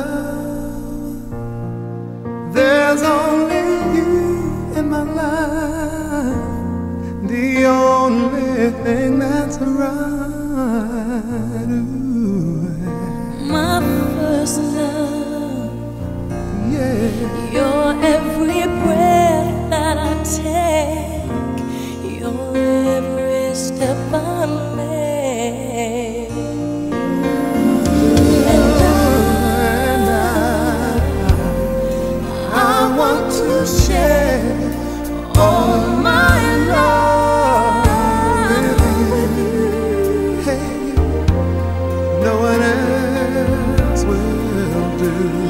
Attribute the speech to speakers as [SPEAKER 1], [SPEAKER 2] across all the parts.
[SPEAKER 1] love. There's only you in my life, the only thing that's right. Ooh.
[SPEAKER 2] My first love,
[SPEAKER 1] yeah. No one else will do.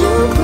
[SPEAKER 2] you